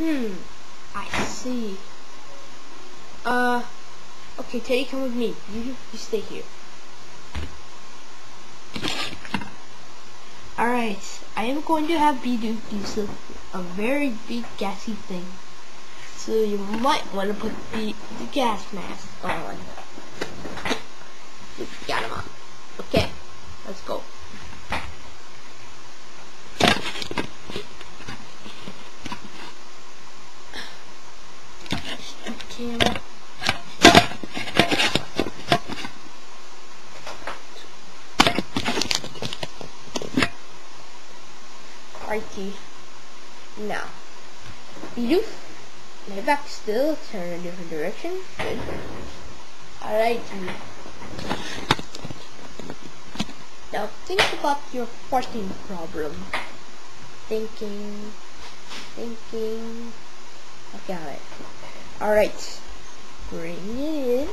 Hmm. I see. Uh. Okay, Teddy, come with me. You you stay here. Alright, I am going to have Bidoof do some, a very big gassy thing. So you might want to put the, the gas mask on. Got him on. Okay, let's go. Camera. Righty. Now, Bidoof, lay back still, turn a different direction. Good. Alrighty. Now think about your farting problem. Thinking, thinking. I got it. Alright. Bring it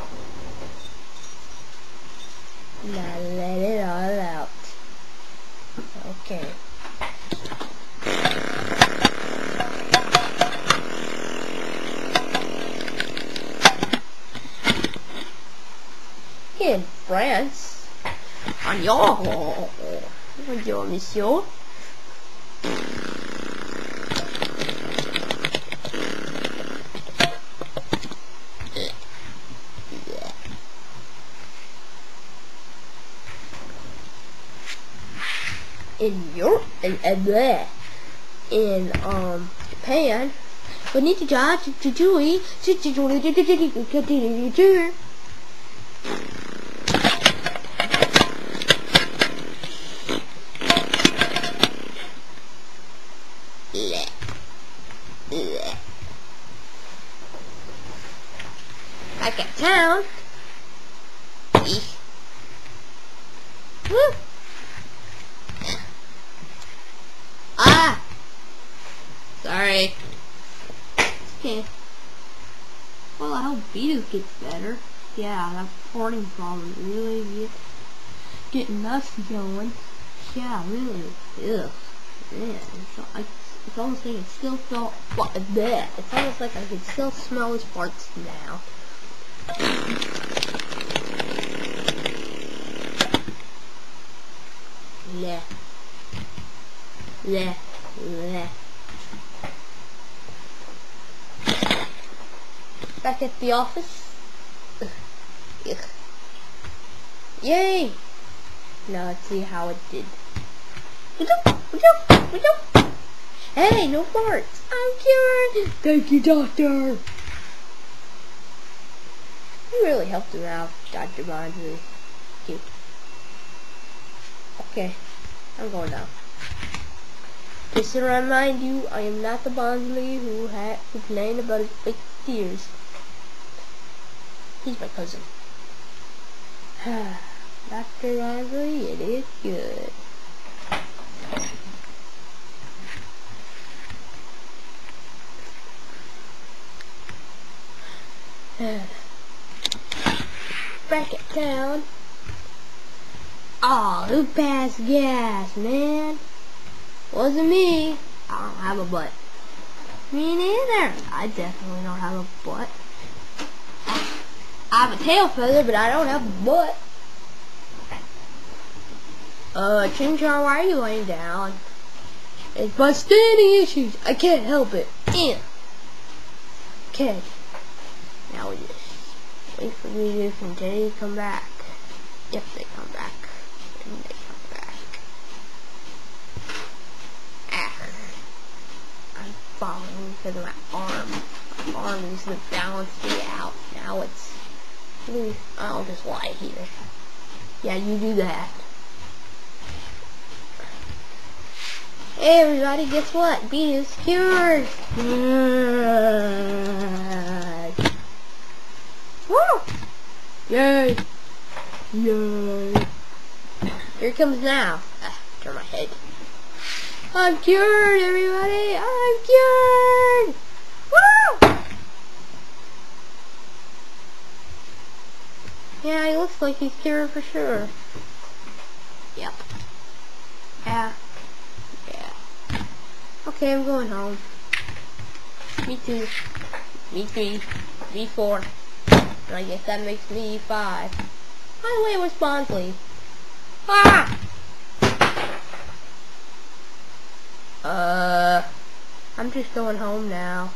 in. Now let it all out. Okay. In France. Bonjour. Bonjour, monsieur. In Europe, in, in, in um Japan, we need to judge to do it. Blech. Blech. Back at town. Woo. Ah! Sorry. Okay. Well, I hope Bidoof gets better. Yeah, that porting problem really get, getting us going. Yeah, really. Ugh. Man, it's, I, it's almost like I still feel what there. It's almost like I can still smell his farts now. Yeah. Yeah. Yeah. Back at the office. Ugh. Yay! Now let's see how it did. Hey, no farts. I'm cured. Thank you, doctor. You really helped him out, Dr. Bonsly. Cute. Okay, I'm going now. Just to remind you, I am not the Bonsly who had complained about his fake tears. He's my cousin. Dr. Bonsly, it is good. Back at town. Oh, who passed gas, man? Wasn't me. I don't have a butt. Me neither. I definitely don't have a butt. I have a tail feather, but I don't have a butt. Uh, Chimchar, why are you laying down? It's my standing issues. I can't help it. Yeah. Okay. Now we wait for me to continue to come back. If they come back. If they come back. Ah. I'm falling because of my arm. My arm is to balance me out. Now it's... I'll just lie here. Yeah, you do that. Hey everybody, guess what? Beat is cured! Woo! Yay! Yay! Here comes now. Ah, turn my head. I'm cured, everybody! I'm cured! Woo! Yeah, he looks like he's cured for sure. Yep. Yeah. Yeah. Okay, I'm going home. Me too. Me three. Me four. And I guess that makes me five. By Bonsly? Ah! Uh, I'm just going home now.